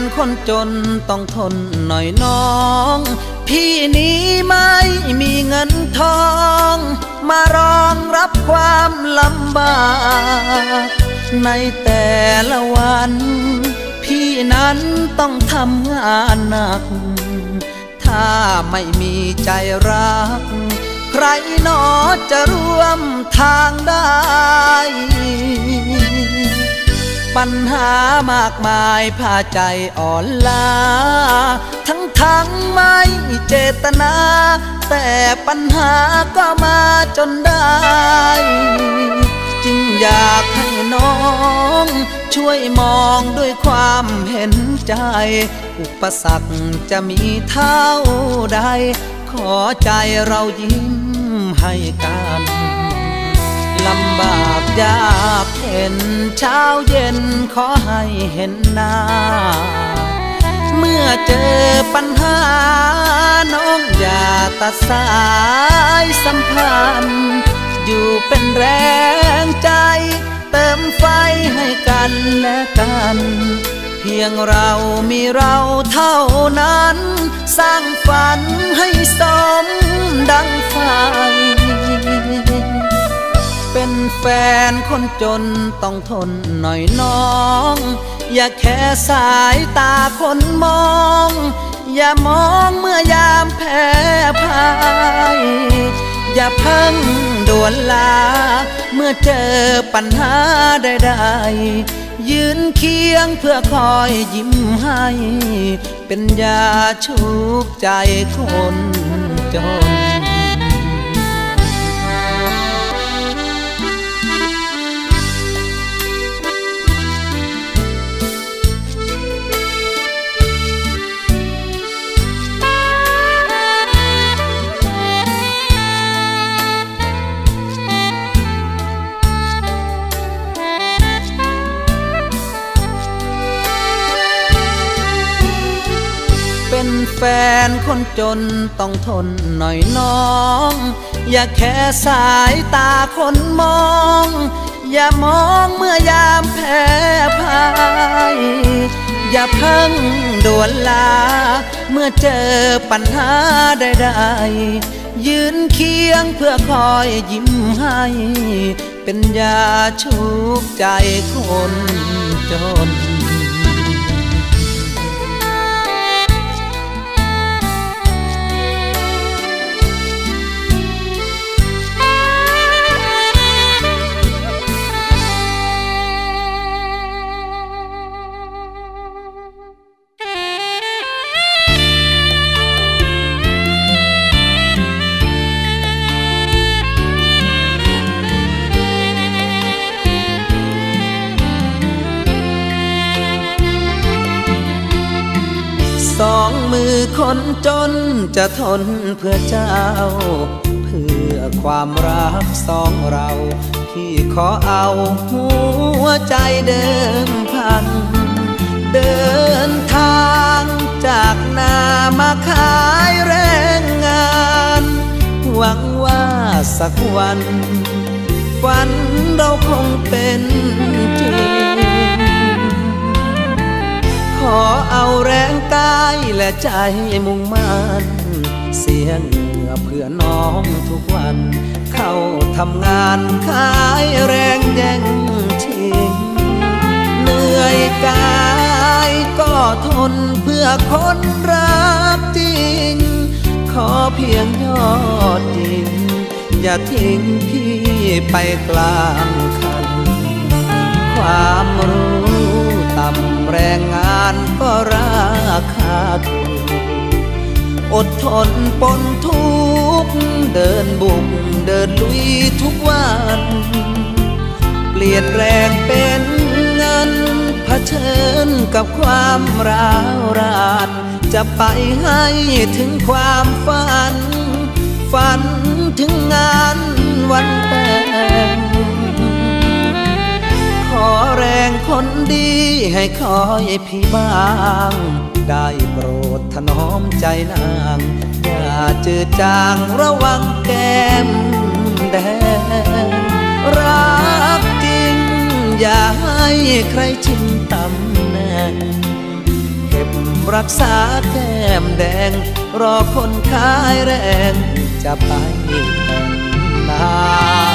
นแฟนคนจนต้องทนหน่อยน้อง พี่นี้ไม่มีเงินทอง มารองรับความลำบากในแต่ละวัน พี่นั้นต้องทำงานหนัก ถ้าไม่มีใจรัก ใครหนอจะร่วมทางได้ ปัญหามากมายพาใจอ่อนล้า ทั้งทั้งไม่เจตนา แต่ปัญหาก็มาจนได้ จึงอยากให้น้อง ช่วยมองด้วยความเห็นใจ อุปสรรคจะมีเท่าใด ขอใจเรายิ้มให้กัน ลำบากยากเห็นเช้าเย็นขอให้เห็นหน้า เมื่อเจอปัญหา น้องอย่าตัดสายสัมพันธ์ อยู่เป็นแรงใจ เติมไฟให้กันและกัน เพียงเรามีเราเท่านั้น สร้างฝันให้สมดังไฟ เป็นแฟนคนจนต้องทนหน่อยน้อง อย่าแค่สายตาคนมอง อย่ามองเมื่อยามแพ้พ่ายอย่าเพิ่งด่วนลา เมื่อเจอปัญหาใดๆยืนเคียงเพื่อคอยยิ้มให้ เป็นยาชุบใจคนจน แฟนคนจนต้องทนหน่อยน้อง อย่าแค่สายตาคนมอง อย่ามองเมื่อยามแพ้พ่ายอย่าเพิ่งด่วนลา เมื่อเจอปัญหาใดๆยืนเคียงเพื่อคอยยิ้มให้ เป็นยาชุบใจคนจน คนจนจะทนเพื่อเจ้า เพื่อความรักสองเรา ที่ขอเอาหัวใจเดิมพัน เดินทางจากนามาขายแรงงาน หวังว่าสักวันฝันเราคงเป็นจริง เอาแรงกายและใจมุ่งมั่นเสียงเหงื่อเพื่อน้องทุกวัน เข้าทำงานขายแรงแย่งชิงเหนื่อยกายก็ทนเพื่อคนรักจริง ขอเพียงยอดจริง อย่าทิ้งพี่ไปกลางคัน ความรู้ต่ำแรงงาน ก็ราคาถูกอดทนปนทุกข์เดินบุกเดินลุยทุกวัน เปลี่ยนแรงเป็นเงินเผชิญกับความร้าวรานจะไปให้ถึงความฝัน ฝันถึงงานวันแต่ง แรงคนดีให้คอยพี่บ้าง ได้โปรดถนอมใจนาง อย่าจืดจางระวังแก้มแดง รักจริง อย่าให้ใครชิงตำแหน่งเก็บรักษาแก้มแดง รอคนขายแรงจะไปแต่งงา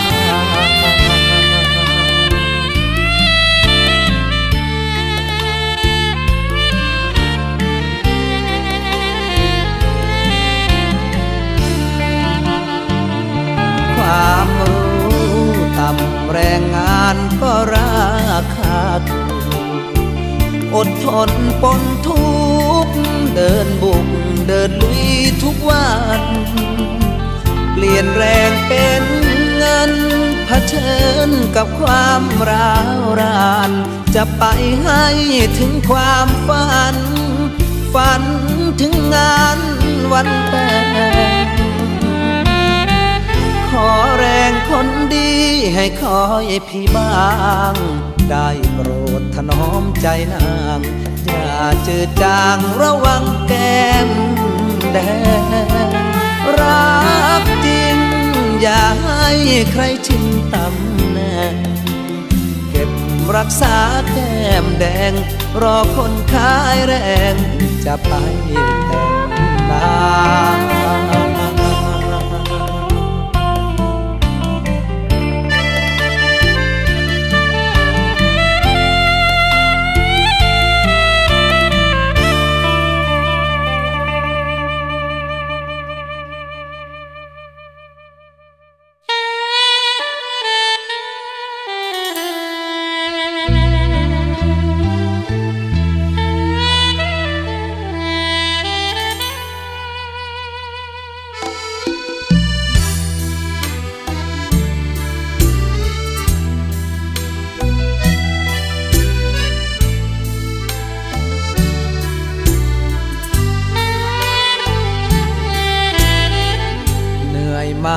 ามรู้ต่ำแรงงานก็ราคาถูกอดทนปนทุกเดินบุกเดินลุยทุกวัน เปลี่ยนแรงเป็นเงินเผชิญกับความร้าวราน จะไปให้ถึงความฝัน ฝันถึงงานวัน คนดีให้คอยพี่บ้าง ได้โปรดถนอมใจนาง อย่าจืดจางระวังแก้มแดงรักจริง อย่าให้ใครชิงตำแหน่งเก็บรักษาแก้มแดง รอคนขายแรงจะไปแต่งงาน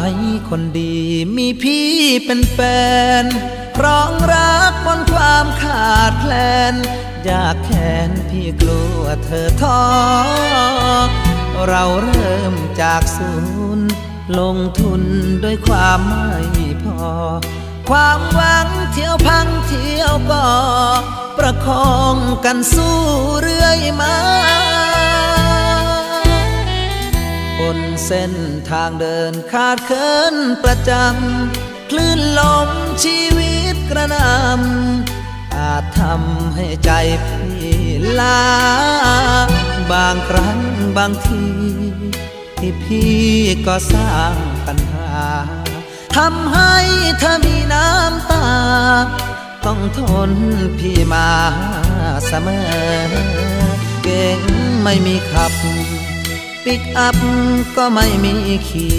ไหมคนดีมีพี่เป็นแฟนร้องรักบนความขาดแคลน อยากแค้นพี่กลัวเธอท้อ เราเริ่มจากศูนย์ลงทุนด้วยความไม่พอ ความหวังเที่ยวพังเที่ยวก็ประคองกันสู้เรื่อยมา บนเส้นทางเดินขาดเคินประจำคลื่นลมชีวิตกระนำอาจทำให้ใจพี่ลา บางครั้งบางที ที่พี่ก็สร้างปัญหาทำให้เธอมีน้ำตา ต้องทนพี่มาเสมอ เก่งไม่มีขับ ปิกอัพก็ไม่มีขี่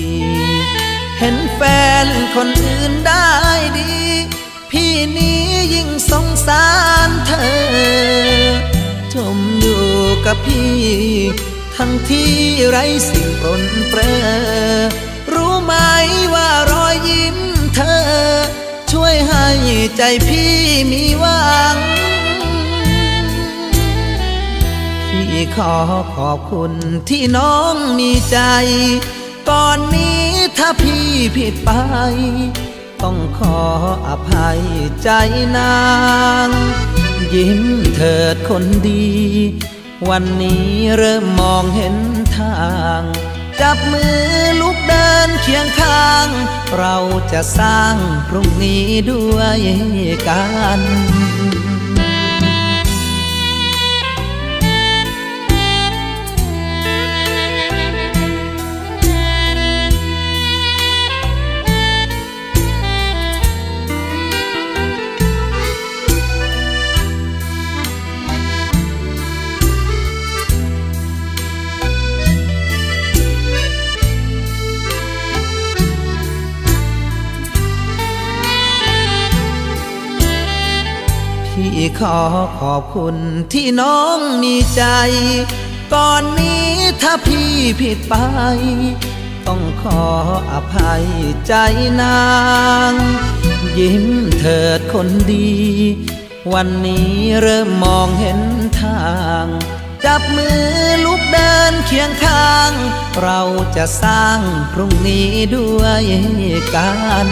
เห็นแฟนคนอื่นได้ดี พี่นี้ยิ่งสงสารเธอ จมอยู่กับพี่ ทั้งที่ไรสิ่งปรนเปรอรู้ไหมว่ารอยยิ้มเธอ ช่วยให้ใจพี่มีหวัง ขอขอบคุณที่น้องมีใจ ก่อนนี้ถ้าพี่ผิดไป ต้องขออภัยใจนาง ยิ้มเถิดคนดี วันนี้เริ่มมองเห็นทางจับมือลุกเดินเคียงข้าง เราจะสร้างพรุ่งนี้ด้วยกัน ขอขอบคุณที่น้องมีใจ ก่อนนี้ถ้าพี่ผิดไป ต้องขออภัยใจนาง ยิ้มเถิดคนดี วันนี้เริ่มมองเห็นทาง จับมือลุกเดินเคียงข้าง เราจะสร้างพรุ่งนี้ด้วยกัน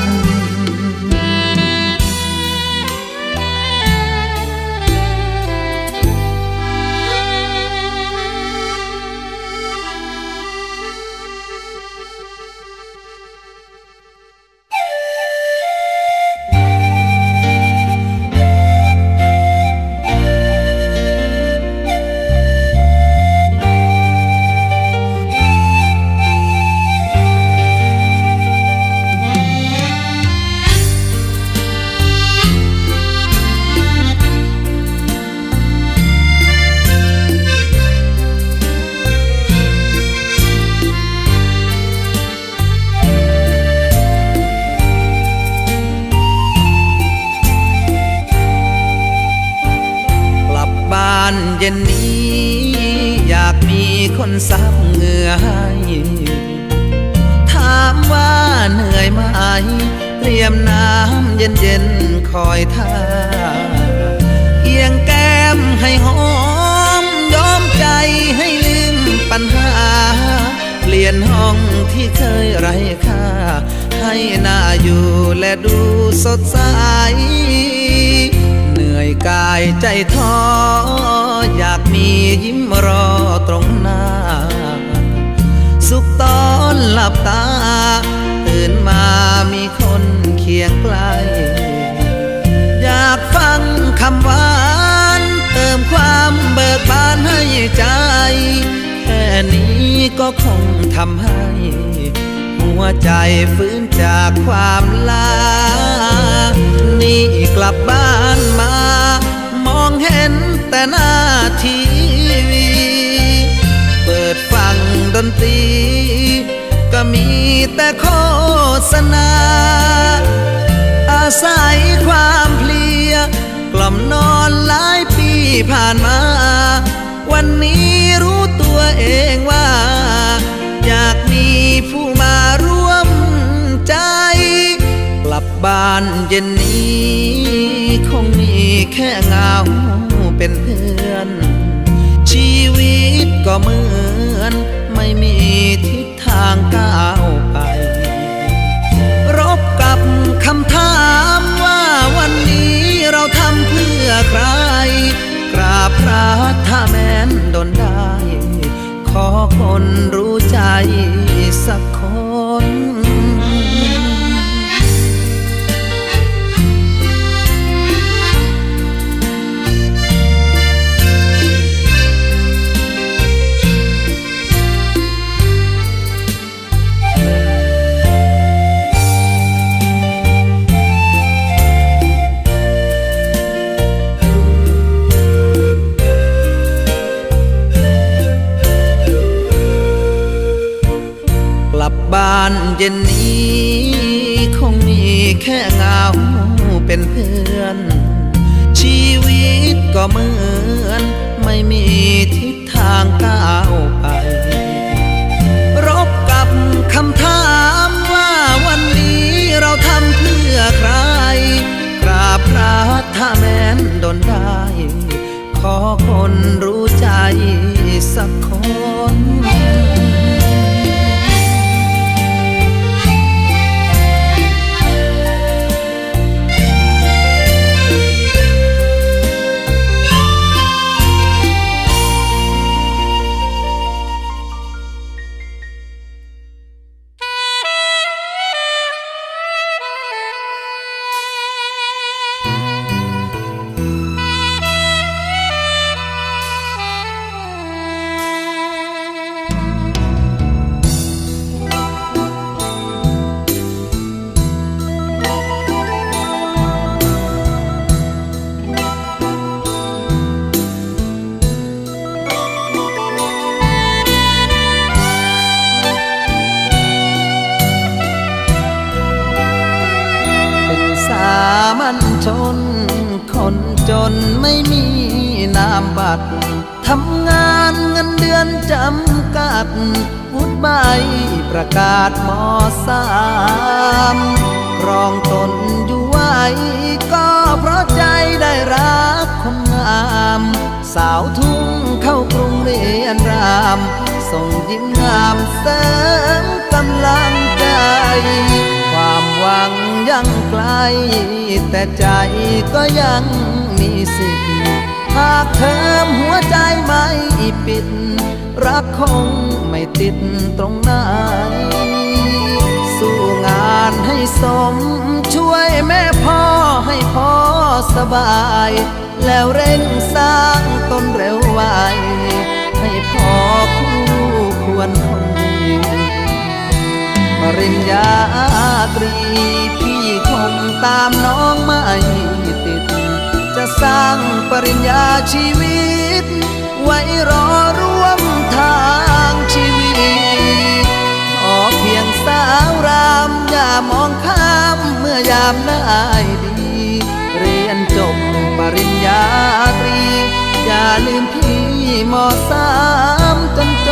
นื่อให้ถามว่าเหนื่อยไหมเตรียมน้ำเย็นเย็นคอยท่าเอียงแก้มให้หอมยอมใจให้ลืมปัญหา เปลี่ยนห้องที่เคยไร้ค่า ให้น่าอยู่และดูสดใสเหนื่อยกายใจท้ออยากมียิ้มรอตรงหน้า สุขตอนหลับตา ตื่นมามีคนเคียงใกล้อยากฟังคำหวาน เติมความเบิกบานให้ใจ แค่นี้ก็คงทำให้ หัวใจฟื้นจากความลา นี่กลับบ้านมา มองเห็นแต่หน้าที ดนตรี ก็มีแต่โฆษณา อาศัยความเพลีย กล่อมนอนหลายปีผ่านมา วันนี้รู้ตัวเองว่า อยากมีผู้มาร่วมใจ กลับบ้านเย็นนี้ คงมีแค่เงาเป็นเพื่อนชีวิตก็เหมือน มีทิศทางก้าวไป รบกับคำถามว่าวันนี้เราทำเพื่อใคร กราบพระถ้าแม้นดนได้ ขอคนรู้ใจสักคน เย็นนี้คงมีแค่เงาเป็นเพื่อน ชีวิตก็เหมือน ไม่มีทิศทางก้าวไป ดวุฒิใบประกาศมสามครองตนอยู่ไว้ ก็เพราะใจได้รักคนงาม สาวทุ่งเข้ากรุงเรียนราม ส่งยิ้มงามเสริมกำลังใจ ความหวังยังไกล แต่ใจก็ยังมีสิทธิ์หากเธอหัวใจไม่ปิด รักคงไม่ติดตรงไหน สู้งานให้สม ช่วยแม่พ่อให้พ่อสบาย แล้วเร่งสร้างต้นเร็วไวให้พ่อคู่ควรคนดีปริญญาตรีพี่คงตามน้องไม่ติด จะสร้างปริญญาชีวิต ไว้รอร่วมทางชีวิต ขอเพียงสาวรามอย่ามองข้ามเมื่อยามได้ดี เรียนจบปริญญาตรี อย่าลืมพี่มอสามจนจ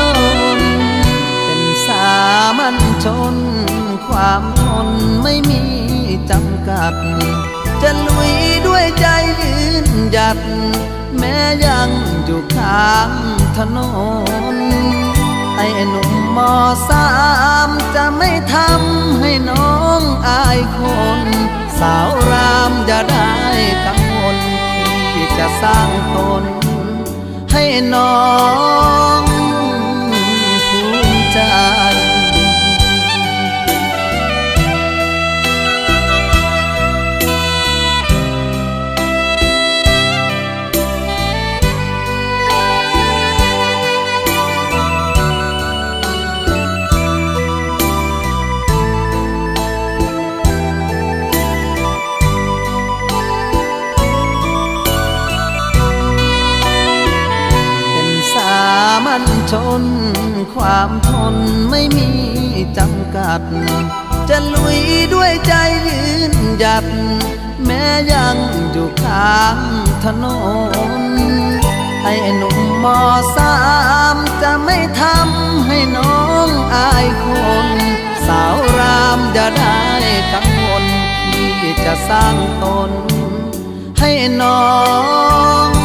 น เป็นสามัญชน ความทนไม่มีจำกัด จะลุยด้วยใจยืนหยัด แม้ยังอยู่ข้างถนน ไอ้หนุ่มมอสามจะไม่ทำให้น้องอายคน สาวรามอย่าได้กังวลที่จะสร้างตนให้น้อง ชน ความทนไม่มีจำกัด จะลุยด้วยใจยืนหยัด แม้ยังอยู่ข้างถนนไอ้หนุ่มมอสามจะไม่ทำให้น้องอายคน สาวรามอย่าได้กังวลที่จะสร้างตน ให้น้อง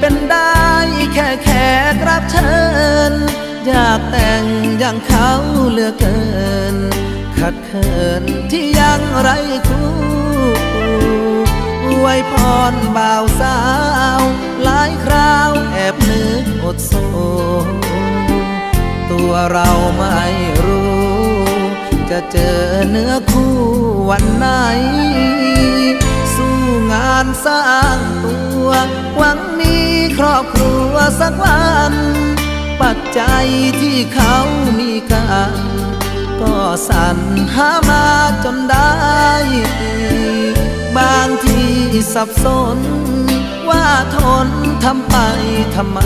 เป็นได้แค่แขกรับเชิญ อยากแต่งอย่างเขาเหลือเกิน ขัดเขินที่ยังไรคู่อวยพรบ่าวสาว หลายคราวแอบนึกอดโซตัวเราไม่รู้ จะเจอเนื้อคู่วันไหนานสร้างตัวหวังมีครอบครัวสักวัน ปัจจัยที่เขามีกันก็สรรหามาจนได้ บางทีสับสน ว่าทนทำไปทำไม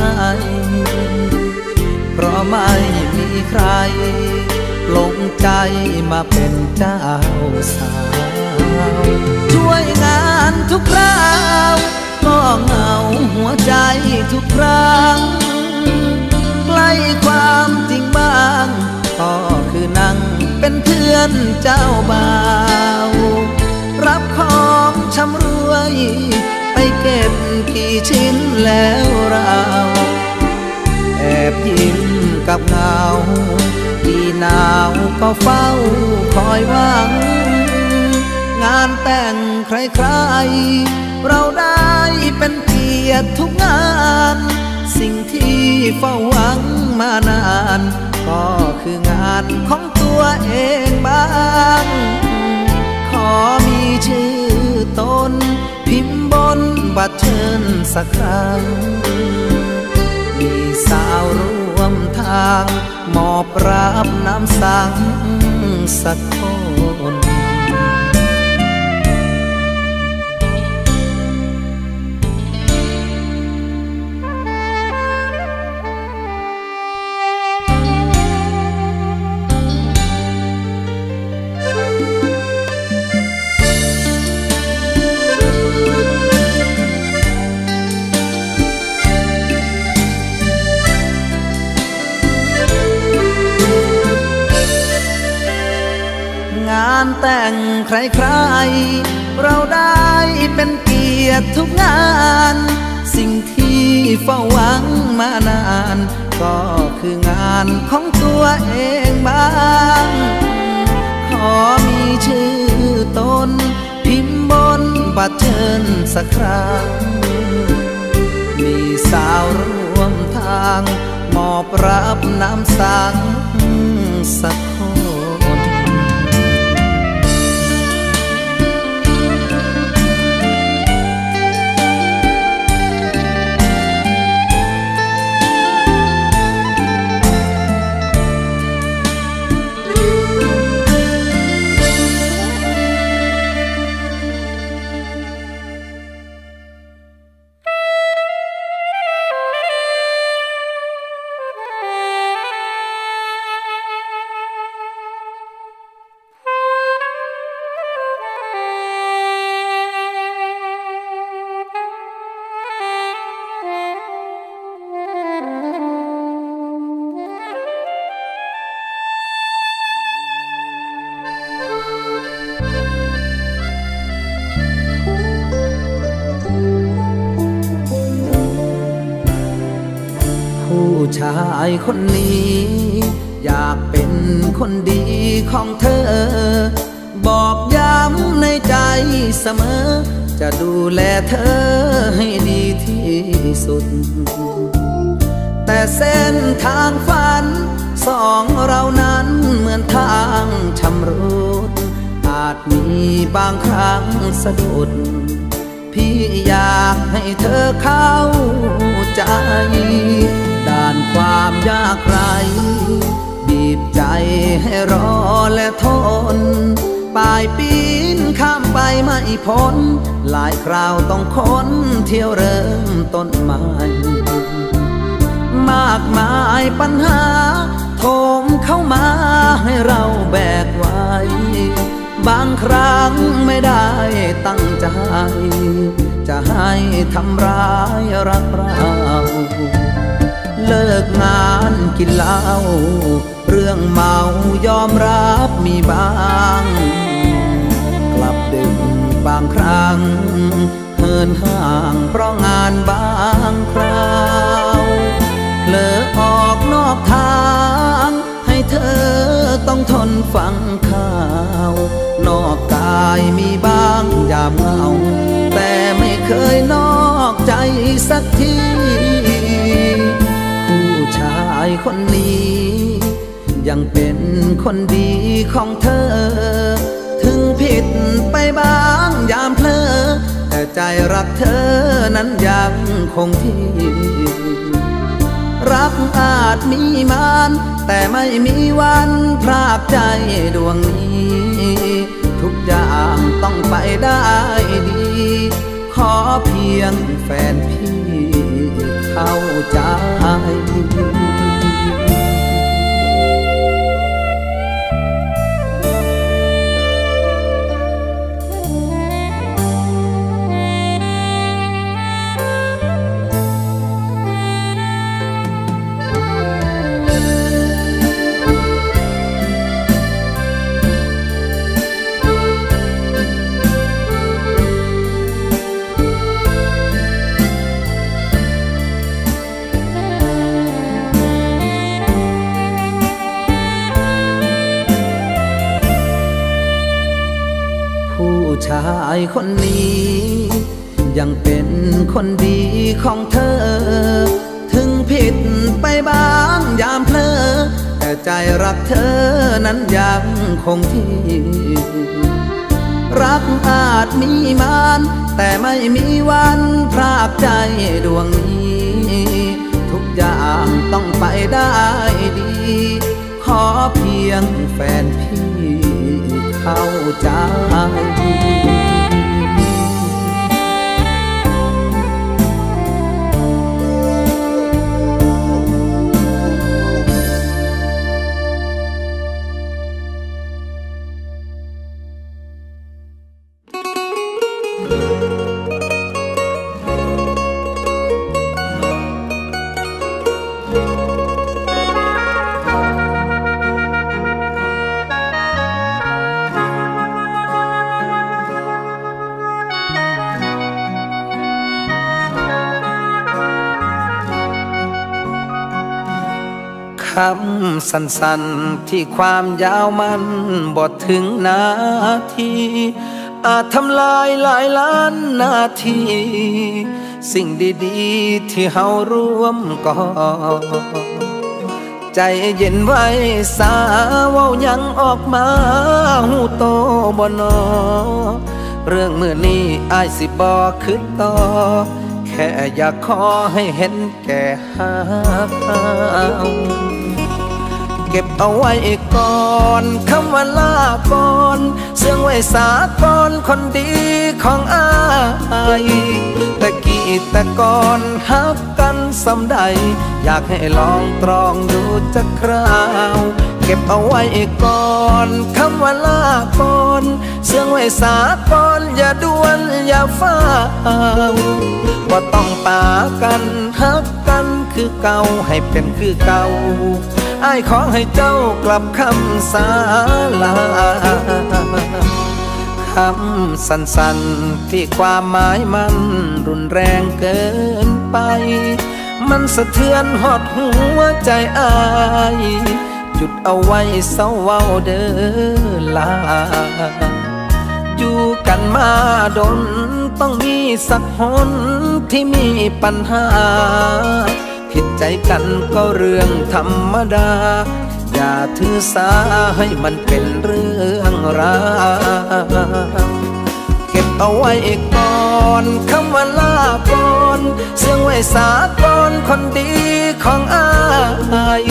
เพราะไม่มีใคร ลงใจมาเป็นเจ้าสาว ช่วยงานทุกคราวก็เหงาหัวใจทุกครั้งใกล้ความจริงบ้างก็คือนั่งเป็นเพื่อนเจ้าบ่าวรับของชำรวย ไปเก็บกี่ชิ้นแล้วเราแอบยิ้มกับเงาที่หนาวก็เฝ้าคอยหวัง งานแต่งใครๆ เราได้เป็นเกียรติทุกงาน สิ่งที่เฝ้าหวังมานาน ก็คืองานของตัวเองบ้าง ขอมีชื่อตน พิมพ์บนบัตรเชิญสักครั้ง มีสาวร่วมทาง มอบรับน้ำสังสักคนานแต่งใครๆ เราได้เป็นเกียรติทุกงาน สิ่งที่เฝ้าหวังมานาน ก็คืองานของตัวเองบ้าง ขอมีชื่อตน พิมพ์บนบัตรเชิญสักครั้ง มีสาวร่วมทางมมอบรับน้ำสัง คนนี้ อยากเป็นคนดีของเธอ บอกย้ำในใจเสมอ จะดูแลเธอให้ดีที่สุด แต่เส้นทางฝันสองเรานั้นเหมือนทางชำรุดอาจมีบางครั้งสะดุด พี่อยากให้เธอเข้าใจานความยากไร บีบใจให้รอและทนปลายปีนข้ามไปไม่พ้น หลายคราวต้องค้นเที่ยวเริ่มต้นใหม่มากมายปัญหาโถมเข้ามาให้เราแบกไว้ บางครั้งไม่ได้ตั้งใจ จะให้ทำร้ายรักเรา เลิกงานกินเหล้าเรื่องเมายอมรับมีบ้าง กลับดึกบางครั้งเฮินห่างเพราะงานบางคราวเลอออกนอกทาง ให้เธอต้องทนฟังข่าว นอกกายมีบ้างยามเหงาแต่ไม่เคยนอกใจสักทีายคนนี้ ยังเป็นคนดีของเธอ ถึงผิดไปบ้างยามเพลอแต่ใจรักเธอนั้นยังคงที่ รักอาจมีมานแต่ไม่มีวันพรากใจดวงนี้ ทุกอย่างต้องไปได้ดี ขอเพียงแฟนพี่เข้าใจายคนนี้ ยังเป็นคนดีของเธอ ถึงผิดไปบ้างยามเพลอแต่ใจรักเธอนั้นยังคงที่ รักอาจมีมานแต่ไม่มีวันพรากใจดวงนี้ ทุกอย่างต้องไปได้ดี ขอเพียงแฟนพี่เข้าใจ สั้นๆ ที่ความยาวมันบทถึงนาที อาจทำลายหลายล้านนาที สิ่งดีๆ ที่เฮาร่วมก่อใจเย็นไว้สาเว้ายังออกมาหูโตบนอ เรื่องมือนี้อายสิบอขึ้นต่อแค่อยากขอให้เห็นแก่หา ก็บเอาไว้ก่อนคำว่าลาก่อนเสื่องไว้สาก่อนคนดีของอายตะกี้ต่ก่อนฮักกันสำใด อยากให้ลองตรองดูจักคราว เก็บเอาไว้ก่อนคำว่าลาก่อนเสื่องไว้สาก่อนอย่าด่วนอย่าฟ้าวบ่ต้องปากันฮักกันคือเก่าให้เป็นคือเก่า อ้ายขอให้เจ้ากลับคำสาลาคำสั้นๆที่ความหมายมันรุนแรงเกินไป มันสะเทือนหอดหัวใจอายจุดเอาไว้เศร้าเว้าเด้อลาอยู่กันมาดนต้องมีสักหนที่มีปัญหา ผิดใจกันก็เรื่องธรรมดา อย่าถือสาให้มันเป็นเรื่องราวเก็บเอาไว้ก่อนคำว่าลาก่อนเสื่องไว้สาก่อนคนดีของอาย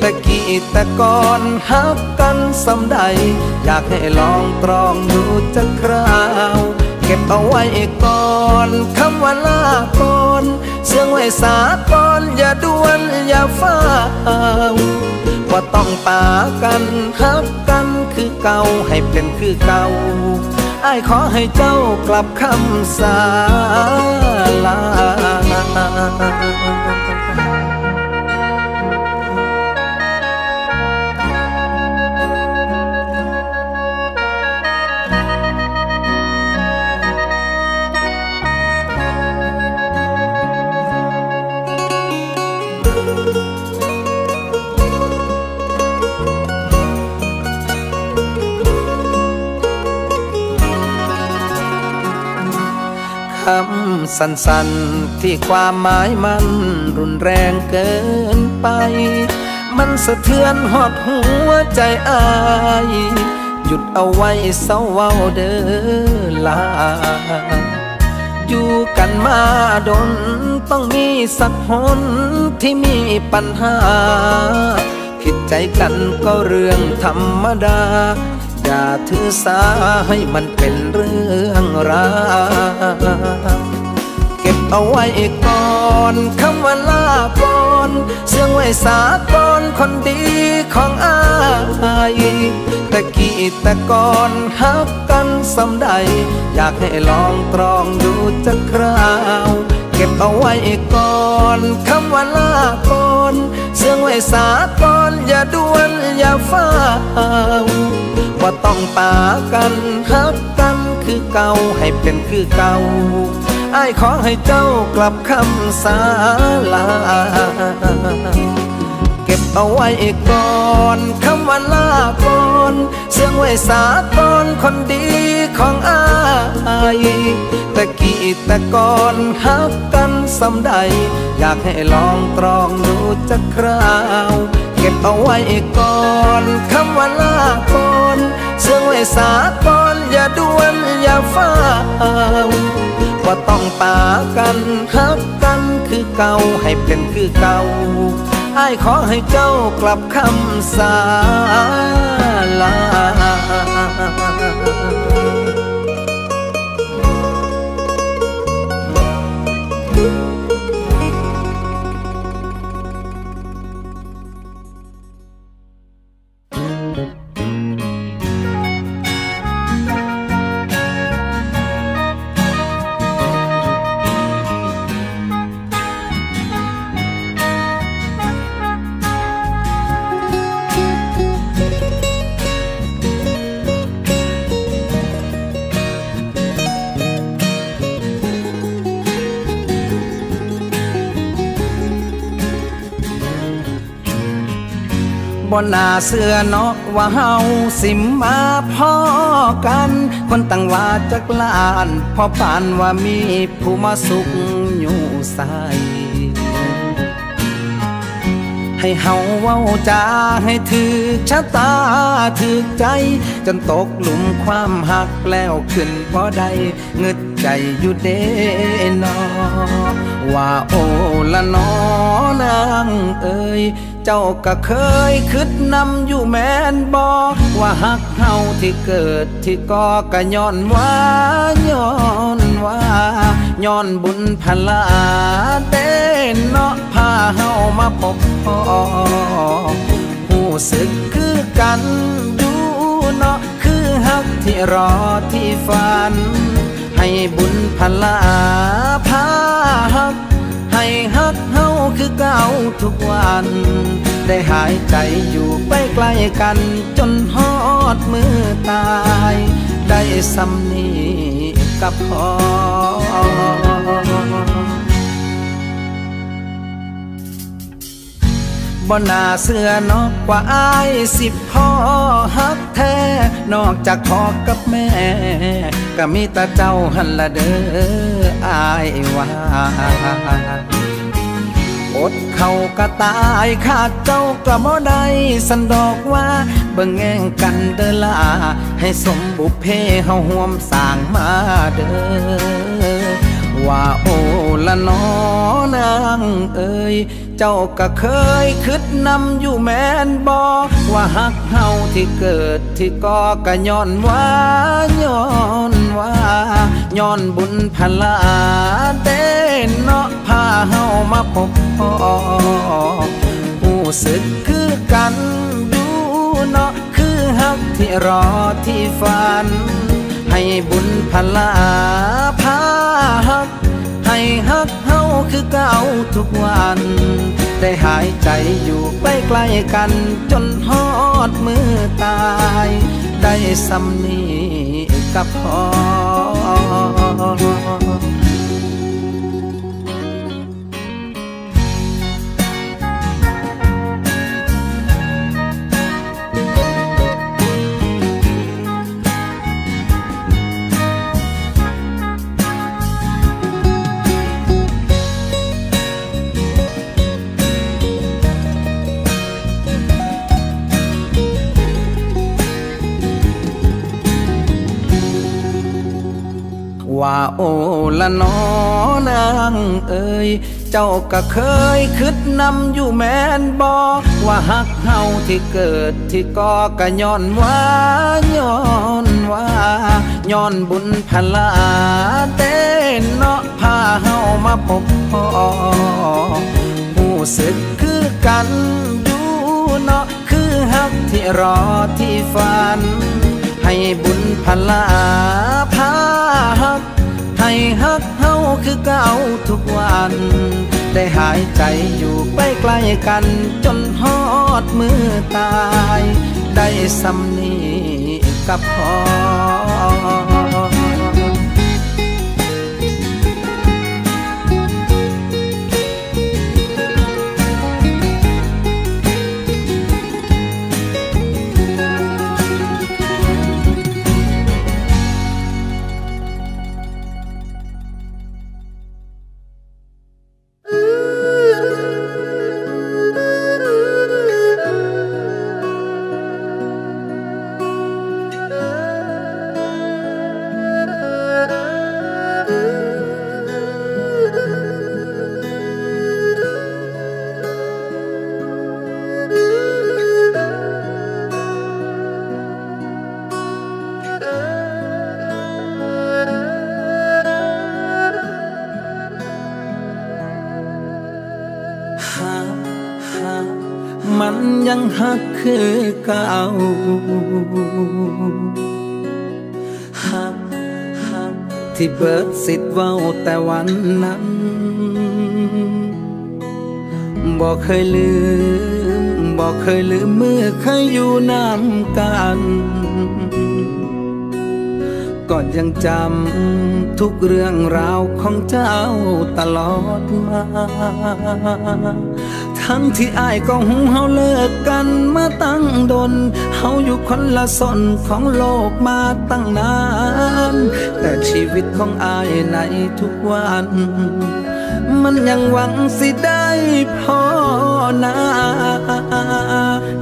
ตะกี้แต่ก่อนฮักกันสำใด อยากให้ลองตรองดูจักคราว เก็บเอาไว้ก่อนคำว่าลาก่อนเสื่องไว้สาก่อนอย่าด่วนอย่าฟ้าวว่าต้องปากันฮักกันคือเก่าให้เป็นคือเก่าอ้ายขอให้เจ้ากลับคำสาลา คำสั้นๆ ที่ความหมายมันรุนแรงเกินไป มันสะเทือนหอดหัวใจอาย หยุดเอาไว้เศร้าเว้าเดอลา อยู่กันมาดนต้องมีสักหนที่มีปัญหา ผิดใจกันก็เรื่องธรรมดา อย่าถือสาให้มันเป็น เรื่องราวเก็บเอาไว้ก่อนคำว่าลาก่อนเสื่องไว้สาก่อนคนดีของอายตะกี้ต่ก่อนฮักกันสำใด อยากให้ลองตรองดูจักคราวเก็บเอาไว้ก่อนคำว่าลาก่อนเสื่องไว้สาก่อนอย่าด่วนอย่าฟ้าวว่าต้องปากันฮักกัน คือเก่าให้เป็นคือเก่าอ้ายขอให้เจ้ากลับคำสาลา เก็บเอาไว้ก่อนคำว่าลาก่อนเสื่งไว้สาก่อนคนดีของอายตะกี้แต่ก่อนฮักกันสำใด อยากให้ลองตรองดูจักคราว เก็บเอาไว้ก่อนคำว่าลาก่อนเสื่งไว้สาก่อน อย่าด่วนอย่าฟ้าวว่าต้องปากันฮักกันคือเก่าให้เป็นคือเก่าอ้ายขอให้เจ้ากลับคำสาลา บ่น่าเสื้อเนาะว่าเฮาสิมาพ่อกัน คนตั้งว่าจักลานพอปานว่ามีผู้มาสุขอยู่ใสให้เฮาเว้าจาให้ถือชะตาถือใจ จนตกหลุมความหักแล้วขึ้นพอใดเงึดใจอยู่เด้นอว่าโอละนอนางเอ้ย เจ้าก็เคยคิดนำอยู่แม่นบอกว่าหักเฮาที่เกิดที่ก่อก็ย้อนว่าย้อนว่าย้อนบุญพลาเต้นเนาะพาเฮามาพบพ่อหูสึกคือกันดูเนาะคือหักที่รอที่ฝัน ให้บุญพลาพาหัก ให้ฮักเฮาคือเก่าทุกวัน ได้หายใจอยู่ใกล้ใกล้กัน จนฮอดมือตาย ได้สำนีกับพอ บนาเสื้อนอกกว่าอายสิบพ่อฮักแท้ นอกจากพ่อกับแม่ ก็มีแต่เจ้าหันละเด้ออายว่าอดเขาก็ตายขาดเจ้าก็บ่ได้สันดอกว่าเบิ่งแง่งกันเด้อลาให้สมบุพเพเฮาห่วมสร้างมาเด้อ ว่าโอละนอนางเอ้ยเจ้าก็เคยคิดนำอยู่แม่นบอกว่าหักเฮาที่เกิดที่ก่อก็ย้อนว่าย้อนว่าย้อนบุญพลาเต้นเนาะพาเฮามาพบพ่อผู้สึกคือกันดูเนาะคือหักที่รอที่ฝัน ให้บุญพลาพาหัก ให้ฮักเฮาคือเก่าทุกวัน ได้หายใจอยู่ใกล้ใกล้กัน จนฮอดมือตาย ได้สำนีกับพอ ว่าโอละนอนางเอ้ยเจ้าก็เคยคิดนำอยู่แม่นบอกว่าหักเฮาที่เกิดที่ก่อก็ย้อนว่าย้อนว่าย้อนบุญพลาเต้นเนาะพาเฮามาพบพ่อผู้สึกคือกันดูเนาะคือหักที่รอที่ฝัน ให้บุญพลาพาหัก ให้ฮักเฮาคือเก่าทุกวัน ได้หายใจอยู่ใกล้ใกล้กัน จนฮอดมือตาย ได้สำนีกับพอ คือเก่าหักหักที่เบิดสิทธิ์เว้าแต่วันนั้นบอกเคยลืมบอกเคยลืมเมื่อเคยอยู่น้ำกันก็ยังจำทุกเรื่องราวของเจ้าตลอดมา ทั้งที่อายก็หูเฮาเลิกกันมาตั้งดนเฮาอยู่คนละสนของโลกมาตั้งนาน แต่ชีวิตของอายในทุกวัน มันยังหวังสิได้พอนา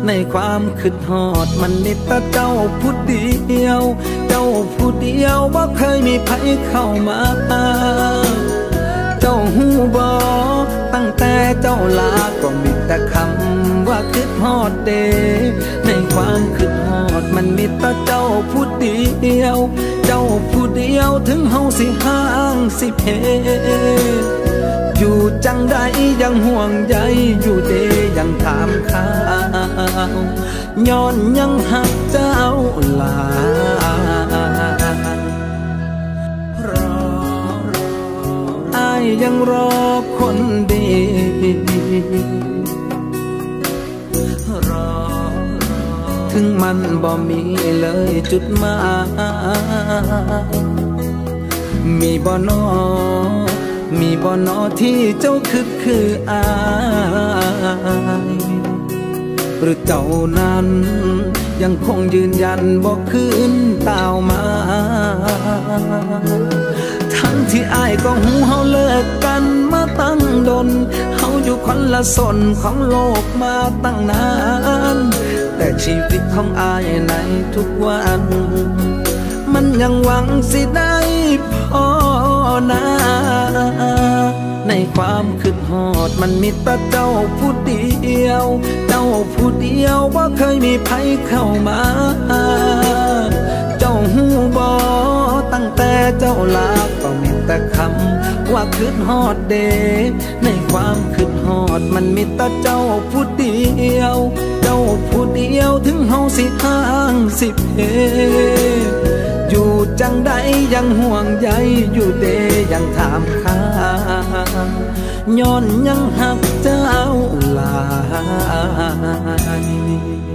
ในความคิดฮอดมันนิตเจ้าผู้เดียว เจ้าผู้เดียวบ่เคยมีไผเข้ามา เจ้าหูบอตั้งแต่เจ้าลาก็มีแต่คำว่าคิดฮอดเด ในความคิดฮอดมันมีแต่เจ้าผู้เดียว เจ้าผู้เดียวถึงเฮาสิห่างสิเพอยู่จังใดยังห่วงใยอยู่เดยังถามข่าวย้อนยังหักเจ้าลา ยังรอคนดี รอ ถึงมันบ่มีเลยจุดหมายมีบ่นอ มีบ่นอที่เจ้าคิดคืออายหรือเจ้านั้น ยังคงยืนยันบอกคืนตาวมา ที่อายก็หูเฮาเลิกกันมาตั้งดนเฮาอยู่คนละสนของโลกมาตั้งนาน แต่ชีวิตของอายในทุกวันมันยังหวังสิได้พอนาในความคิดฮอดมันมีแต่เจ้าผู้เดียว เจ้าผู้เดียวว่าเคยมีไผเข้ามา หูบอตั้งแต่เจ้าลาก็มีแต่คำว่าคิดฮอดเด ในความคิดฮอดมันมีแต่เจ้าผู้เดียว เจ้าผู้เดียวถึงเฮาสิทางสิเพอยู่จังใดยังห่วงใยอยู่เดยังถามข้าย้อนยังหักเจ้าลาย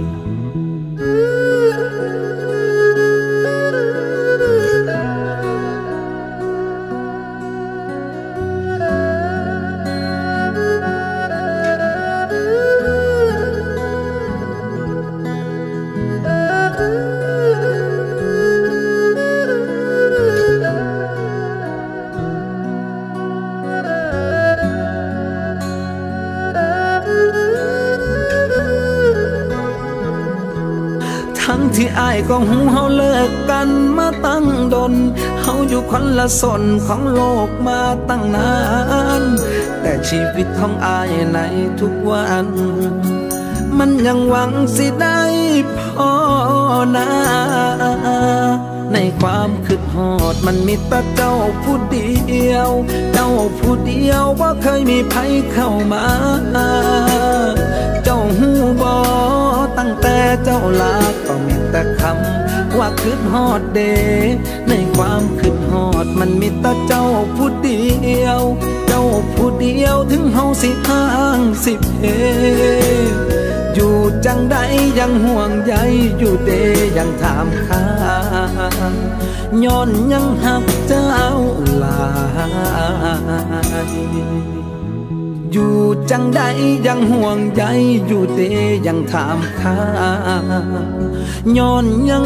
ที่อายก็หูเฮาเลิกกันมาตั้งดนเฮาอยู่คนละสนของโลกมาตั้งนาน แต่ชีวิตของอายในทุกวัน มันยังหวังสิได้พอนาในความคิดฮอดมันมีแต่เจ้าผู้เดียว เจ้าผู้เดียวว่าเคยมีไผเข้ามา เจ้าหูบอตั้งแต่เจ้าลาก แต่คำว่าคิดฮอดเด ในความคิดฮอดมันมีแต่เจ้าผู้เดียว เจ้าผู้เดียวถึงเฮาสิทางสิเพอยู่จังใดยังห่วงใยอยู่เดยังถามข้าย้อนยังหักเจ้าหลายอยู่จังใดยังห่วงใยอยู่เดยังถามข้า ย้อนยัง